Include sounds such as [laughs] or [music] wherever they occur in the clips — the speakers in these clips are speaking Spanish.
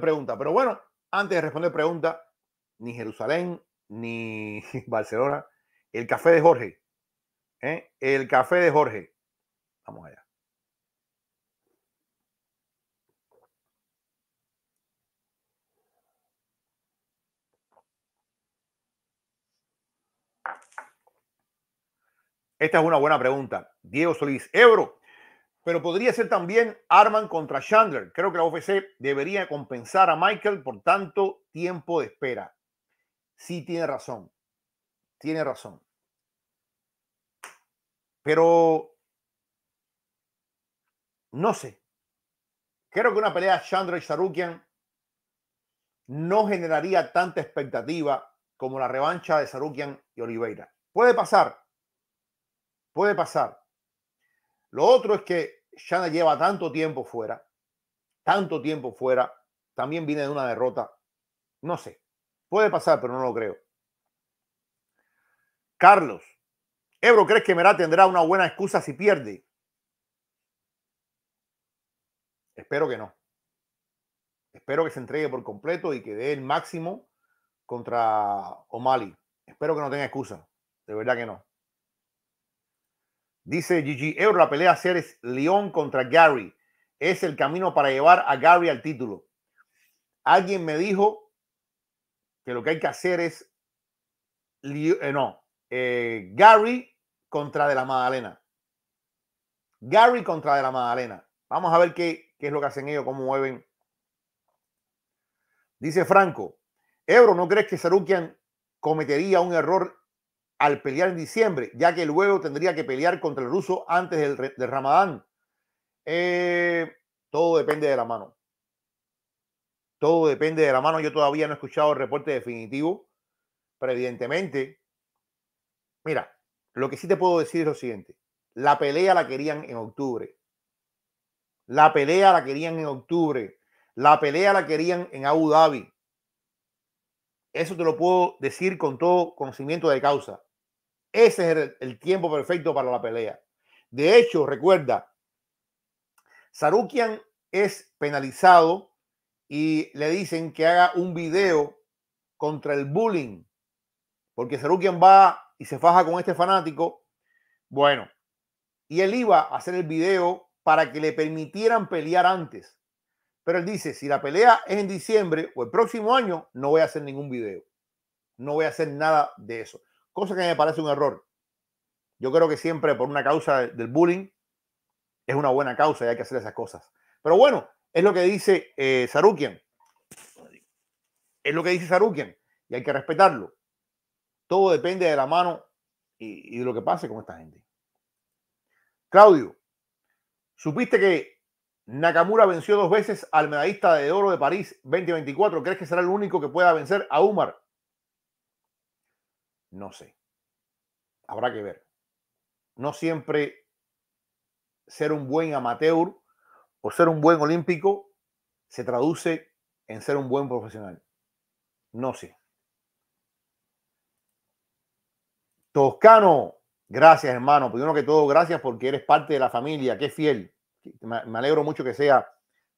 pregunta. Pero bueno, antes de responder pregunta, ni Jerusalén, ni [laughs] Barcelona, el café de Jorge. ¿eh? El café de Jorge. Vamos allá. Esta es una buena pregunta. Diego Solís, Ebro, pero podría ser también Arman contra Chandler. Creo que la UFC debería compensar a Michael por tanto tiempo de espera. Sí, tiene razón. Tiene razón. Pero no sé. Creo que una pelea Chandler y Sarukian no generaría tanta expectativa como la revancha de Sarukian y Oliveira. Puede pasar, Puede pasar. Lo otro es que Shana lleva tanto tiempo fuera, tanto tiempo fuera, también viene de una derrota. No sé. Puede pasar, pero no lo creo. Carlos, Ebro, ¿crees que Merá tendrá una buena excusa si pierde? Espero que no. Espero que se entregue por completo y que dé el máximo contra O'Malley. Espero que no tenga excusa. De verdad que no. Dice Gigi Euro, la pelea a hacer es León contra Gary. Es el camino para llevar a Gary al título. Alguien me dijo que lo que hay que hacer es eh, no, eh, Gary contra de la Magdalena. Gary contra de la Magdalena. Vamos a ver qué, qué es lo que hacen ellos, cómo mueven. Dice Franco, Euro, ¿no crees que Sarukian cometería un error al pelear en diciembre, ya que luego tendría que pelear contra el ruso antes del, Ramadán. Eh, todo depende de la mano. Todo depende de la mano. Yo todavía no he escuchado el reporte definitivo, pero evidentemente, mira, lo que sí te puedo decir es lo siguiente. La pelea la querían en octubre. La pelea la querían en octubre. La pelea la querían en Abu Dhabi. Eso te lo puedo decir con todo conocimiento de causa. Ese es el, tiempo perfecto para la pelea. De hecho, recuerda, Sarukian es penalizado y le dicen que haga un video contra el bullying, porque Sarukian va y se faja con este fanático. Bueno, y él iba a hacer el video para que le permitieran pelear antes. Pero él dice, si la pelea es en diciembre o el próximo año, no voy a hacer ningún video. No voy a hacer nada de eso. Cosa que me parece un error. Yo creo que siempre por una causa del bullying es una buena causa y hay que hacer esas cosas. Pero bueno, es lo que dice eh, Sarukian. Es lo que dice Sarukian y hay que respetarlo. Todo depende de la mano y, y de lo que pase con esta gente. Claudio, ¿supiste que Nakamura venció dos veces al medallista de oro de París 2024. ¿Crees que será el único que pueda vencer a Umar? No sé. Habrá que ver. No siempre ser un buen amateur o ser un buen olímpico se traduce en ser un buen profesional. No sé. Toscano, gracias hermano. Primero que todo, gracias porque eres parte de la familia, qué fiel me alegro mucho que sea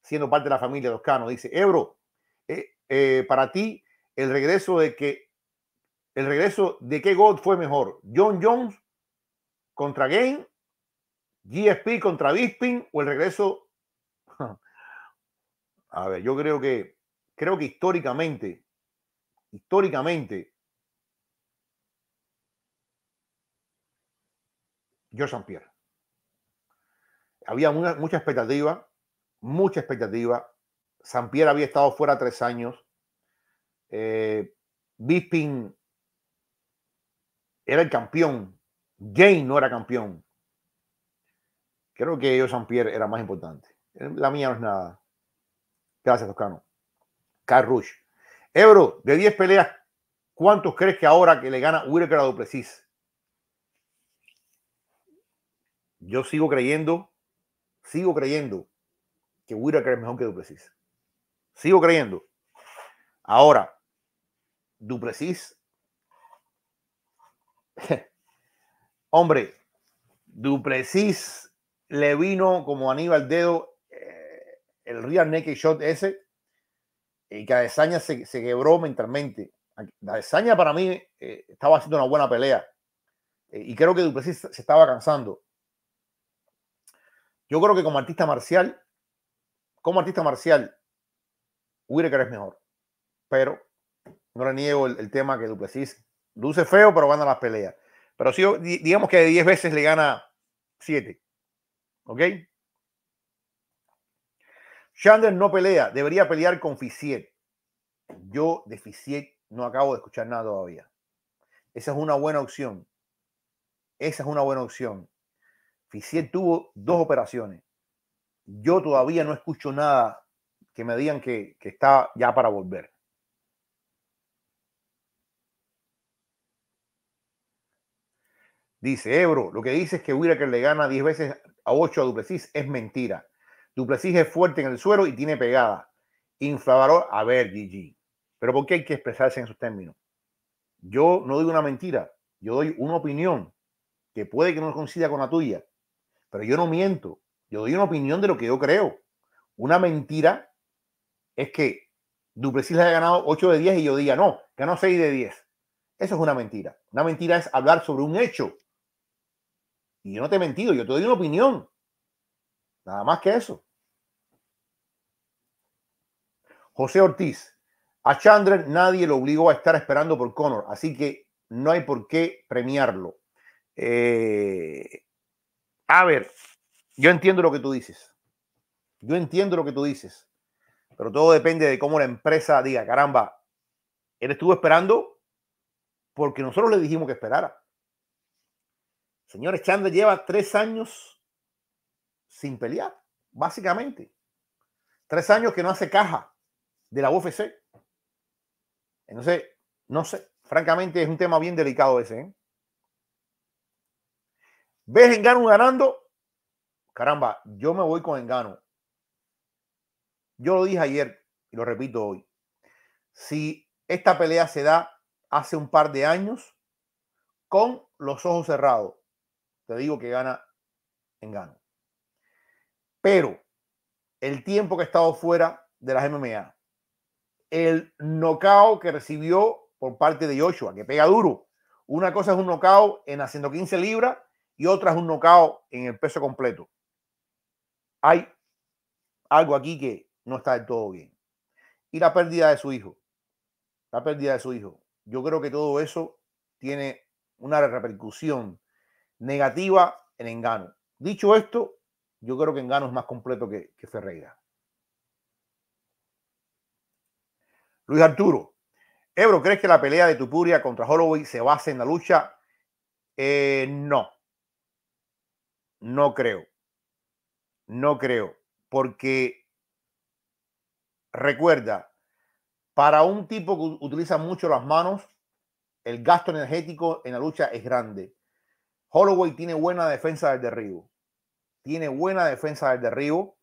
siendo parte de la familia Toscano. Dice, Ebro, eh, eh, para ti, el regreso de que, el regreso de qué God fue mejor, John Jones contra Game, GSP contra Bisping o el regreso. [laughs] A ver, yo creo que, creo que históricamente, históricamente, George St. Pierre había mucha expectativa, mucha expectativa. San Pierre había estado fuera tres años. Eh, Bisping era el campeón. Jane no era campeón. Creo que yo, San Pierre, era más importante. La mía no es nada. Gracias, Toscano. Carl Rush. Ebro, de 10 peleas, ¿cuántos crees que ahora que le gana Whitaker a Duplessis? Yo sigo creyendo sigo creyendo que Whitaker es mejor que Duplessis. Sigo creyendo. Ahora, Duplessis. [laughs] Hombre, Duplessis le vino como Aníbal Dedo eh, el Real Naked Shot ese y que Adesanya se, se quebró mentalmente. Adesanya para mí eh, estaba haciendo una buena pelea eh, y creo que Duplessis se estaba cansando. Yo creo que como artista marcial, como artista marcial, Whitaker es mejor. Pero no le niego el, tema que Duplessis luce feo, pero gana las peleas. Pero si digamos que de 10 veces le gana 7. ¿Ok? Chandler no pelea, debería pelear con Fisiet. Yo de Fisiet no acabo de escuchar nada todavía. Esa es una buena opción. Esa es una buena opción. Fisiet tuvo dos operaciones. Yo todavía no escucho nada que me digan que, que está ya para volver. Dice Ebro, lo que dice es que que le gana 10 veces a 8 a Duplessis es mentira. Duplessis es fuerte en el suelo y tiene pegada. Inflador, a ver, GG. Pero ¿por qué hay que expresarse en esos términos? Yo no doy una mentira, yo doy una opinión que puede que no coincida con la tuya, pero yo no miento, yo doy una opinión de lo que yo creo. Una mentira es que Duplessis le haya ganado 8 de 10 y yo diga, no, ganó 6 de 10. Eso es una mentira. Una mentira es hablar sobre un hecho. Y yo no te he mentido, yo te doy una opinión. Nada más que eso. José Ortiz, a Chandler nadie lo obligó a estar esperando por Conor, así que no hay por qué premiarlo. Eh, a ver, yo entiendo lo que tú dices. Yo entiendo lo que tú dices. Pero todo depende de cómo la empresa diga, caramba, él estuvo esperando porque nosotros le dijimos que esperara. Señores, Chandler lleva tres años sin pelear, básicamente. Tres años que no hace caja de la UFC. Entonces, no sé, francamente es un tema bien delicado ese. ¿eh? ¿Ves Engano ganando? Caramba, yo me voy con Engano. Yo lo dije ayer y lo repito hoy. Si esta pelea se da hace un par de años, con los ojos cerrados, te digo que gana Engano. Pero el tiempo que ha estado fuera de las MMA, el knockout que recibió por parte de Joshua, que pega duro. Una cosa es un knockout en las 115 libras y otra es un knockout en el peso completo. Hay algo aquí que no está del todo bien. Y la pérdida de su hijo. La pérdida de su hijo. Yo creo que todo eso tiene una repercusión negativa en Engano. Dicho esto, yo creo que Engano es más completo que, Ferreira. Luis Arturo, Ebro, ¿crees que la pelea de Tupuria contra Holloway se basa en la lucha? Eh, no. No creo. No creo. Porque recuerda, para un tipo que utiliza mucho las manos, el gasto energético en la lucha es grande. Holloway tiene buena defensa del derribo. Tiene buena defensa del derribo.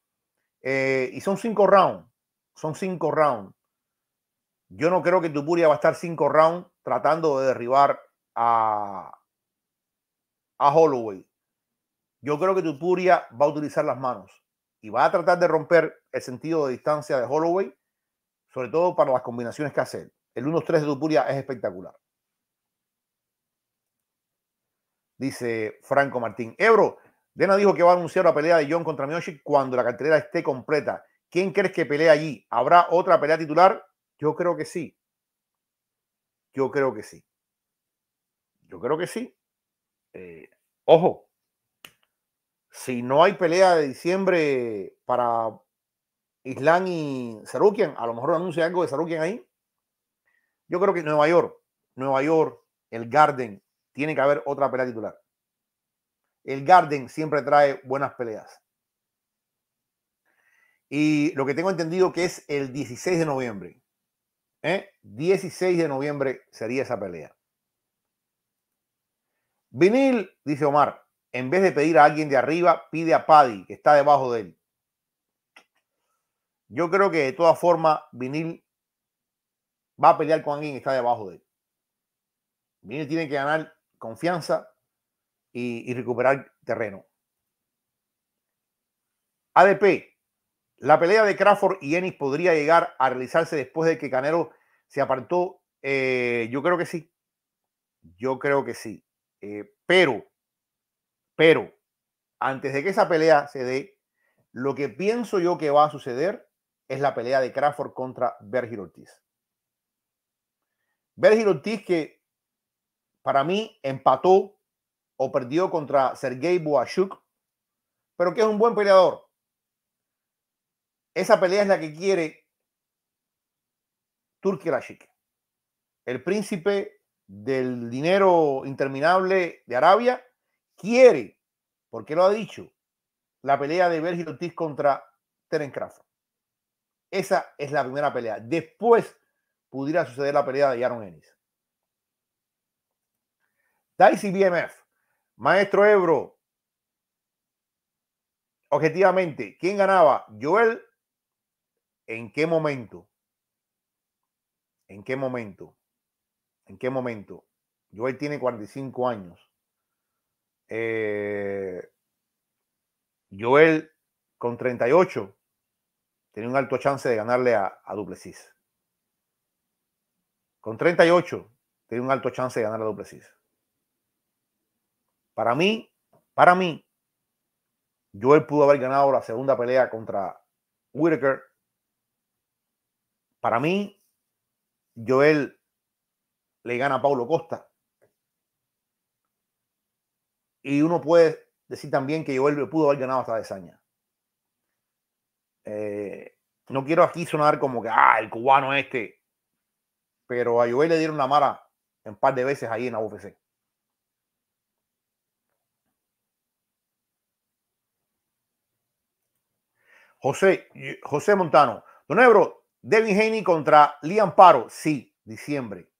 Eh, y son cinco rounds. Son cinco rounds. Yo no creo que Tupuria va a estar cinco rounds tratando de derribar a, a Holloway. Yo creo que Tupuria va a utilizar las manos y va a tratar de romper el sentido de distancia de Holloway, sobre todo para las combinaciones que hace El 1-3 de Tupuria es espectacular. Dice Franco Martín. Ebro, Dena dijo que va a anunciar la pelea de John contra Miyoshi cuando la cartelera esté completa. ¿Quién crees que pelea allí? ¿Habrá otra pelea titular? Yo creo que sí. Yo creo que sí. Yo creo que sí. Eh, ojo, si no hay pelea de diciembre para Islam y Sarukian, a lo mejor anuncia algo de Sarukian ahí. Yo creo que Nueva York, Nueva York, el Garden, tiene que haber otra pelea titular. El Garden siempre trae buenas peleas. Y lo que tengo entendido que es el 16 de noviembre. 16 ¿eh? de noviembre sería esa pelea. Vinil, dice Omar, en vez de pedir a alguien de arriba, pide a Paddy, que está debajo de él. Yo creo que de todas formas, Vinil va a pelear con alguien que está debajo de él. Vinil tiene que ganar confianza y recuperar terreno. ADP, La pelea de Crawford y Ennis podría llegar a realizarse después de que Canelo se apartó. Eh, yo creo que sí. Yo creo que sí. Eh, pero, pero, antes de que esa pelea se dé, lo que pienso yo que va a suceder es la pelea de Crawford contra Bergil Ortiz. Bergil Ortiz que para mí empató o perdió contra Sergei Boashuk, pero que es un buen peleador. Esa pelea es la que quiere Turki Rashik, el príncipe del dinero interminable de Arabia, quiere, porque lo ha dicho, la pelea de Bergil Ortiz contra Teren Crawford. Esa es la primera pelea. Después pudiera suceder la pelea de Aaron Ennis. Dicey BMF. Maestro Ebro. Objetivamente, ¿quién ganaba? Joel. ¿En qué momento? ¿En qué momento? ¿En qué momento? Joel tiene 45 años. Eh, Joel con 38 tiene un alto chance de ganarle a, a Duplessis. Con 38 tiene un alto chance de ganar a Duplessis. Para mí, para mí, Joel pudo haber ganado la segunda pelea contra Whitaker. Para mí, Joel le gana a Paulo Costa. Y uno puede decir también que Joel pudo haber ganado hasta Desaña. Eh, no quiero aquí sonar como que, ah, el cubano este. Pero a Joel le dieron la mala un par de veces ahí en la UFC. José, José Montano. Don Ebro, Devin Haney contra Liam Paro. Sí, diciembre.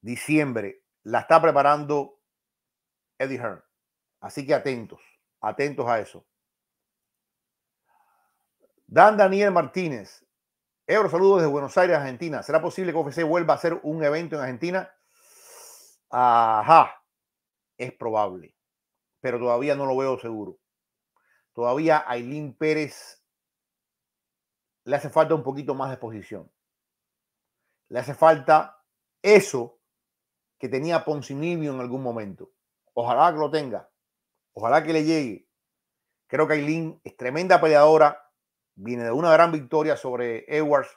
Diciembre. La está preparando Eddie Hearn. Así que atentos, atentos a eso. Dan Daniel Martínez. Ebro, saludos desde Buenos Aires, Argentina. ¿Será posible que UFC vuelva a hacer un evento en Argentina? Ajá, es probable, pero todavía no lo veo seguro. Todavía a Aileen Pérez le hace falta un poquito más de exposición. Le hace falta eso que tenía Poncinibio en algún momento. Ojalá que lo tenga. Ojalá que le llegue. Creo que Aileen es tremenda peleadora. Viene de una gran victoria sobre Edwards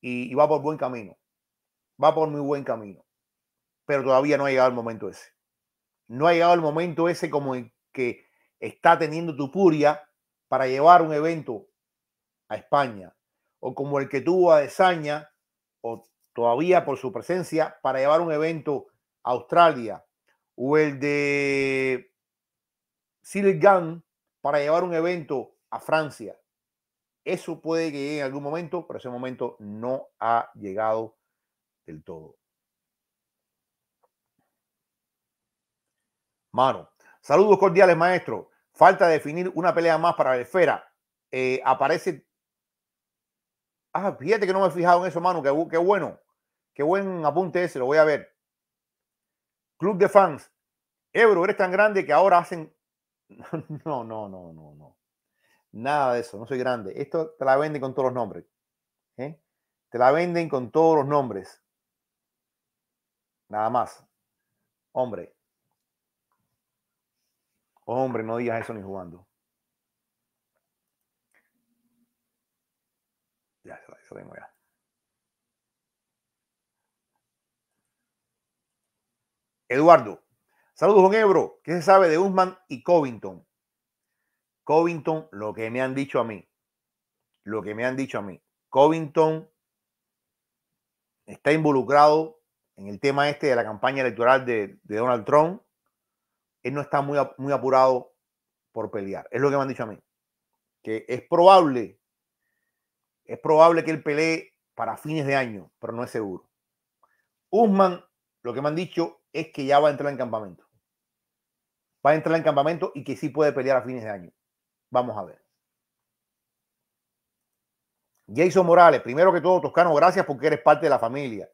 y, y va por buen camino. Va por muy buen camino. Pero todavía no ha llegado el momento ese. No ha llegado el momento ese como el que está teniendo Tupuria para llevar un evento a España, o como el que tuvo a Desaña, o todavía por su presencia, para llevar un evento a Australia, o el de Silgan para llevar un evento a Francia. Eso puede que llegue en algún momento, pero ese momento no ha llegado del todo. Mano, Saludos cordiales, maestro. Falta definir una pelea más para la esfera. Eh, aparece. Ah, fíjate que no me he fijado en eso, mano. Qué, bueno. Qué buen apunte ese. Lo voy a ver. Club de fans. Ebro, eres tan grande que ahora hacen. [laughs] No, no, no, no, no. Nada de eso. No soy grande. Esto te la venden con todos los nombres. ¿eh? Te la venden con todos los nombres. Nada más. Hombre, Hombre, no digas eso ni jugando. Ya, eso tengo ya. Eduardo, saludos, don Ebro. ¿Qué se sabe de Usman y Covington? Covington, lo que me han dicho a mí, lo que me han dicho a mí, Covington está involucrado en el tema este de la campaña electoral de Donald Trump él no está muy, muy apurado por pelear. Es lo que me han dicho a mí. Que es probable, es probable que él pelee para fines de año, pero no es seguro. Usman, lo que me han dicho es que ya va a entrar en campamento. Va a entrar en campamento y que sí puede pelear a fines de año. Vamos a ver. Jason Morales, primero que todo, Toscano, gracias porque eres parte de la familia.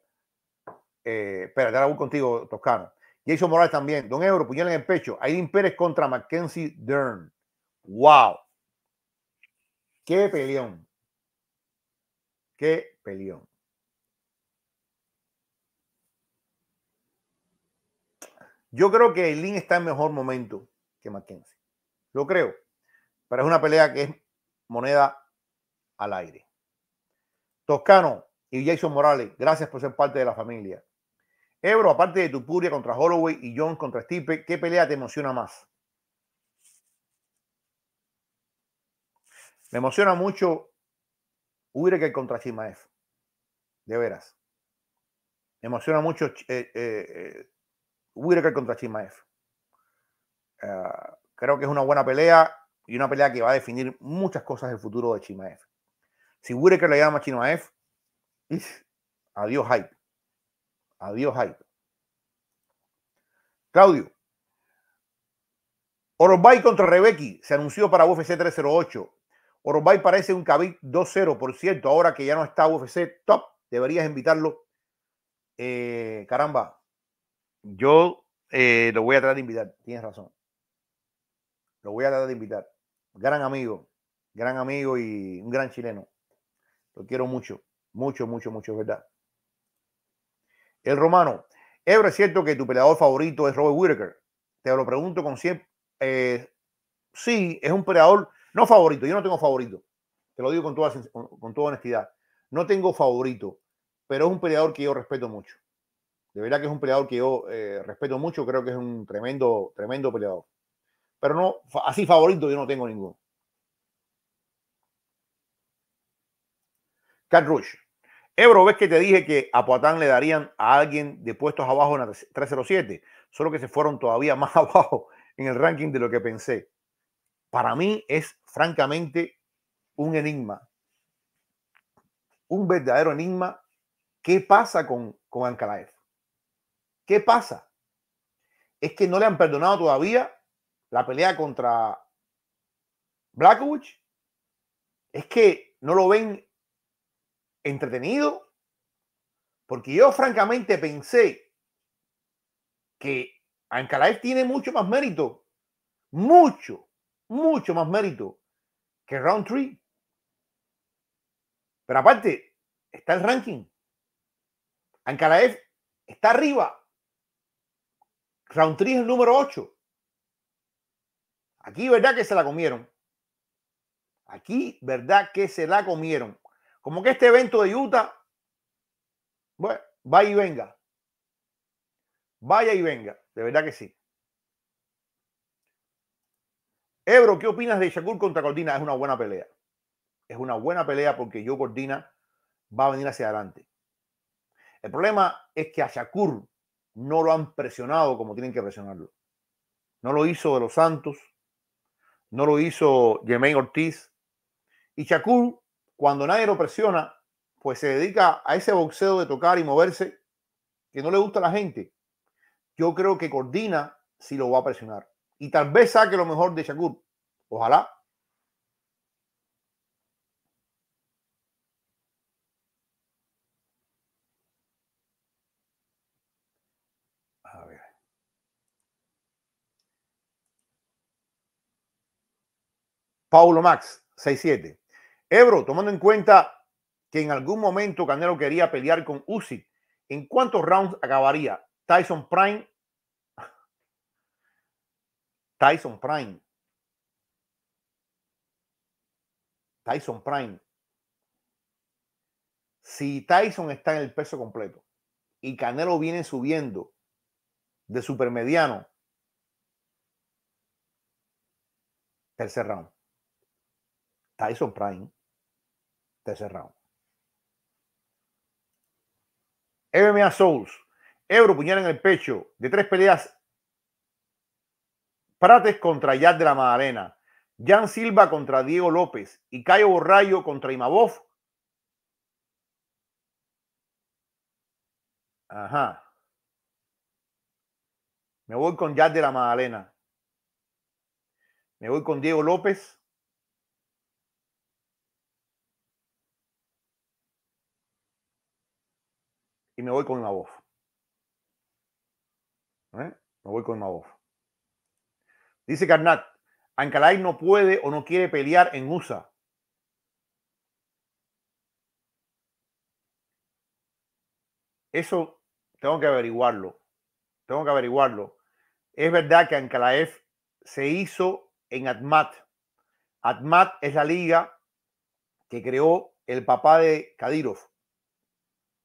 Eh, espera, ahora voy contigo, Toscano. Jason Morales también. Don Euro, puñal en el pecho. Aileen Pérez contra Mackenzie Dern. ¡Wow! Qué peleón. Qué peleón. Yo creo que Lin está en mejor momento que Mackenzie. Lo creo. Pero es una pelea que es moneda al aire. Toscano y Jason Morales, gracias por ser parte de la familia. Ebro, aparte de tu puria contra Holloway y John contra Stipe, ¿qué pelea te emociona más? Me emociona mucho que contra Chimaev. De veras. Me emociona mucho eh, eh, eh contra Chimaev. Ah, creo que es una buena pelea y una pelea que va a definir muchas cosas del futuro de Chimaev. Si Whitaker le llama a Chimaev, [laughs] adiós hype. Adiós hype. Claudio. Orobay contra Rebeki se anunció para UFC 308. Orobay parece un Khabib 2-0, por cierto, ahora que ya no está UFC top, deberías invitarlo. Eh, caramba, yo eh, lo voy a tratar de invitar, tienes razón. Lo voy a tratar de invitar. Gran amigo, gran amigo y un gran chileno. Lo quiero mucho, mucho, mucho, mucho, ¿verdad? El romano. Ebro, es cierto que tu peleador favorito es Robert Whittaker. Te lo pregunto con siempre. Eh, sí, es un peleador no favorito, yo no tengo favorito. Te lo digo con toda, con toda honestidad. No tengo favorito, pero es un peleador que yo respeto mucho. De verdad que es un peleador que yo eh, respeto mucho. Creo que es un tremendo, tremendo peleador. Pero no, así favorito yo no tengo ninguno. Cat Rush. Ebro, ¿ves que te dije que a Poatán le darían a alguien de puestos abajo en la 307? Solo que se fueron todavía [laughs] más abajo en el ranking de lo que pensé para mí es francamente un enigma. Un verdadero enigma. ¿Qué pasa con, con? ¿Qué pasa? Es que no le han perdonado todavía la pelea contra Blackwich. Es que no lo ven entretenido. Porque yo francamente pensé que Ankalaev tiene mucho más mérito. Mucho mucho más mérito que Round 3. Pero aparte, está el ranking. Ankalaev está arriba. Round 3 es el número 8. Aquí, ¿verdad que se la comieron? Aquí, ¿verdad que se la comieron? Como que este evento de Utah, bueno, vaya y venga. Vaya y venga, de verdad que sí. Ebro, ¿qué opinas de Shakur contra Cordina? Es una buena pelea. Es una buena pelea porque yo Cordina va a venir hacia adelante. El problema es que a Shakur no lo han presionado como tienen que presionarlo. No lo hizo de los Santos, no lo hizo Jermaine Ortiz. Y Shakur, cuando nadie lo presiona, pues se dedica a ese boxeo de tocar y moverse que no le gusta a la gente. Yo creo que Cordina sí lo va a presionar y tal vez saque lo mejor de Shakur. Ojalá. Paulo Max, 6-7. Ebro, tomando en cuenta que en algún momento Canelo quería pelear con Usyk, ¿en cuántos rounds acabaría? Tyson Prime [laughs] Tyson Prime. Tyson Prime. Si Tyson está en el peso completo y Canelo viene subiendo de supermediano, tercer round. Tyson Prime, tercer round. MMA Souls, Euro puñal en el pecho, de tres peleas Prates contra Yad de la Madalena, Jan Silva contra Diego López y Cayo Borrayo contra Imabov. Ajá. Me voy con Yad de la Madalena. Me voy con Diego López. me voy con Imabov. ¿Eh? Me voy con Imabov. Dice Carnat, Ancalay no puede o no quiere pelear en USA. Eso tengo que averiguarlo. Tengo que averiguarlo. Es verdad que Ancalaev se hizo en ATMAT. ATMAT es la liga que creó el papá de Kadyrov.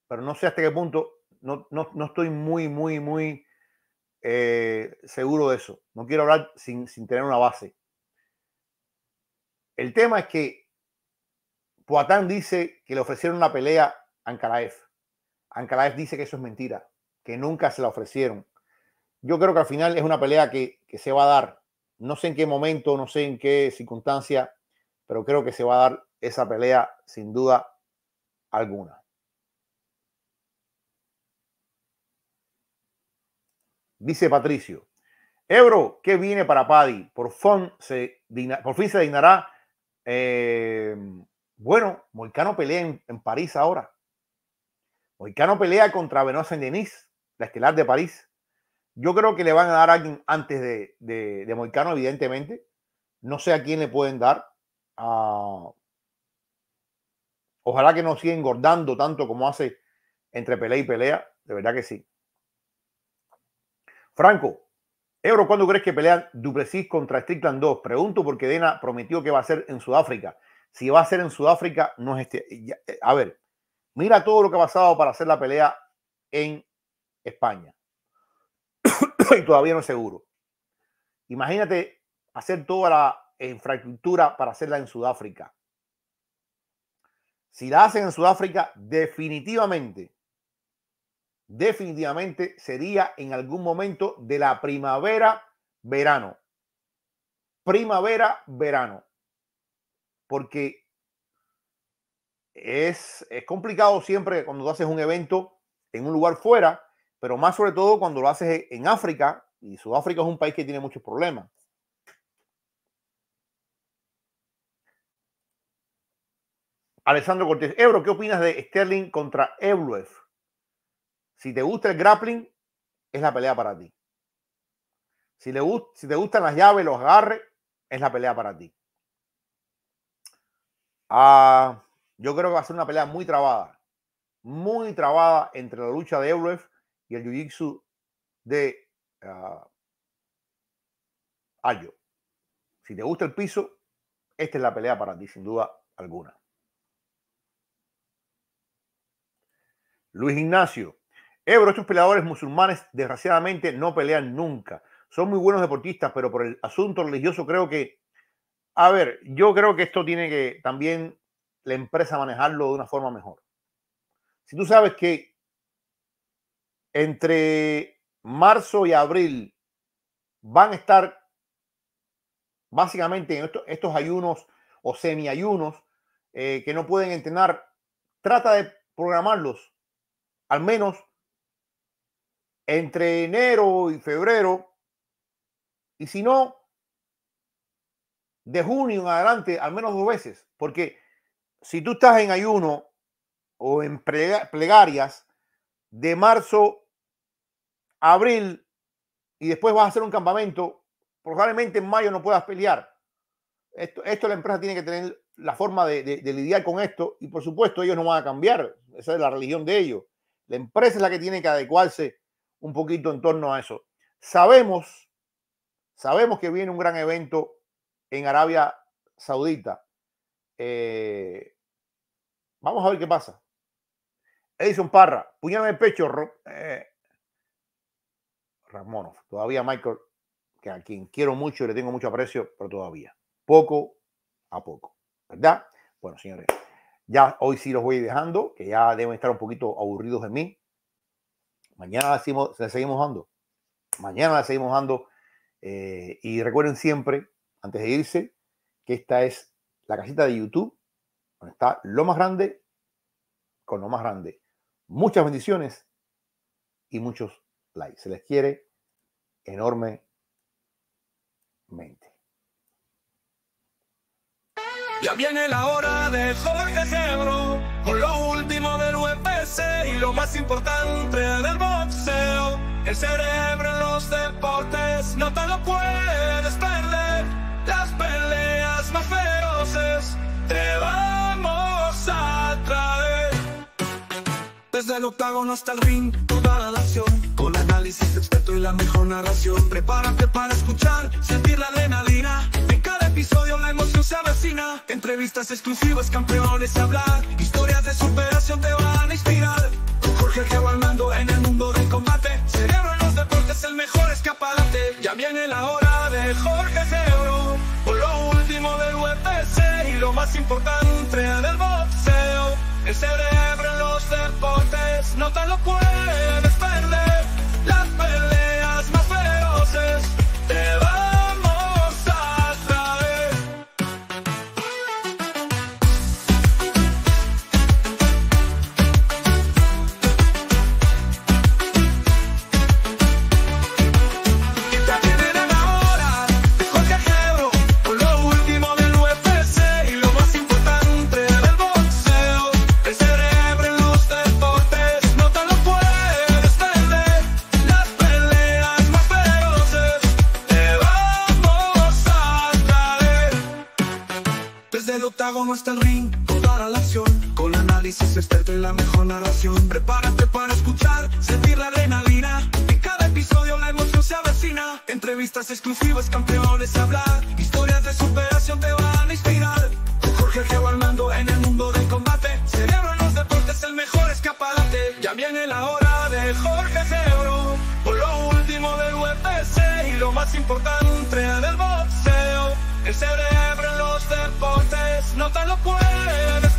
Pero no sé hasta qué punto, no, no, estoy muy, muy, muy eh, seguro de eso. No quiero hablar sin, sin tener una base. El tema es que Poatán dice que le ofrecieron una pelea a Ankalaev. Ankalaev dice que eso es mentira, que nunca se la ofrecieron. Yo creo que al final es una pelea que, que se va a dar. No sé en qué momento, no sé en qué circunstancia, pero creo que se va a dar esa pelea sin duda alguna. Dice Patricio, Ebro, ¿qué viene para Paddy? Por, fin se, dignará eh, bueno, Moicano pelea en, París ahora. Moicano pelea contra Benoit Saint-Denis, la estelar de París. Yo creo que le van a dar a alguien antes de, de, Moicano, evidentemente. No sé a quién le pueden dar. Ah, ojalá que no siga engordando tanto como hace entre pelea y pelea. De verdad que sí. Franco, Euro, ¿cuándo crees que pelea Duplessis contra Strickland 2? Pregunto porque Dena prometió que va a ser en Sudáfrica. Si va a ser en Sudáfrica, no es este. Eh, a ver, mira todo lo que ha pasado para hacer la pelea en España. [coughs] y todavía no es seguro. Imagínate hacer toda la infraestructura para hacerla en Sudáfrica. Si la hacen en Sudáfrica, definitivamente definitivamente sería en algún momento de la primavera, verano. Primavera, verano. Porque es, es complicado siempre cuando haces un evento en un lugar fuera, pero más sobre todo cuando lo haces en África, y Sudáfrica es un país que tiene muchos problemas. Alessandro Cortés, Ebro, ¿qué opinas de Sterling contra Evloev? Si te gusta el grappling, es la pelea para ti. Si, te gustan las llaves, los agarres, es la pelea para ti. Ah, yo creo que va a ser una pelea muy trabada. Muy trabada entre la lucha de Eurev y el Jiu-Jitsu de uh, Ayo. Si te gusta el piso, esta es la pelea para ti, sin duda alguna. Luis Ignacio, Ebro, estos peleadores musulmanes desgraciadamente no pelean nunca. Son muy buenos deportistas, pero por el asunto religioso creo que, a ver, yo creo que esto tiene que también la empresa manejarlo de una forma mejor. Si tú sabes que entre marzo y abril van a estar básicamente en estos, ayunos o semi-ayunos eh, que no pueden entrenar, trata de programarlos al menos entre enero y febrero, y si no, de junio en adelante, al menos dos veces, porque si tú estás en ayuno o en plegarias de marzo a abril y después vas a hacer un campamento, probablemente en mayo no puedas pelear. Esto, esto la empresa tiene que tener la forma de, de lidiar con esto y por supuesto ellos no van a cambiar, esa es la religión de ellos. La empresa es la que tiene que adecuarse un poquito en torno a eso. Sabemos, sabemos que viene un gran evento en Arabia Saudita. Eh, vamos a ver qué pasa. Edison Parra, puñal en el pecho. Eh, Ramonov, todavía Michael, que a quien quiero mucho y le tengo mucho aprecio, pero todavía. Poco a poco. ¿Verdad? Bueno, señores, ya hoy sí los voy dejando, que ya deben estar un poquito aburridos de mí. Mañana le seguimos, seguimos dando. Mañana le seguimos dando. Eh, y recuerden siempre, antes de irse, que esta es la casita de YouTube, donde está lo más grande con lo más grande. Muchas bendiciones y muchos likes. Se les quiere enormemente. Ya viene la hora de Jorge Gebro con lo último del Y lo más importante del boxeo. El cerebro en los deportes no te lo puedes perder. Las peleas más feroces te vamos a traer. Desde el octágono hasta el ring, toda la acción Con análisis experto y la mejor narración Prepárate para escuchar, sentir la adrenalina episodio la emoción se avecina. Entrevistas exclusivas, campeones a hablar. Historias de superación te van a inspirar. Jorge Geo al mando en el mundo del combate. Cerebro en los deportes, el mejor escaparate. Ya viene la hora de Jorge Geo Con lo último del UFC Y lo más importante del boxeo. El cerebro en los deportes No te lo puedes perder la mejor narración. Prepárate para escuchar, sentir la adrenalina. En cada episodio la emoción se avecina. Entrevistas exclusivas, campeones a hablar. Historias de superación te van a inspirar. Con Jorge Geo al mando en el mundo del combate. Cerebro en los deportes, el mejor escaparate. Ya viene la hora de Jorge Geo. Por lo último del UFC Y lo más importante del boxeo. El cerebro en los deportes No te lo puedes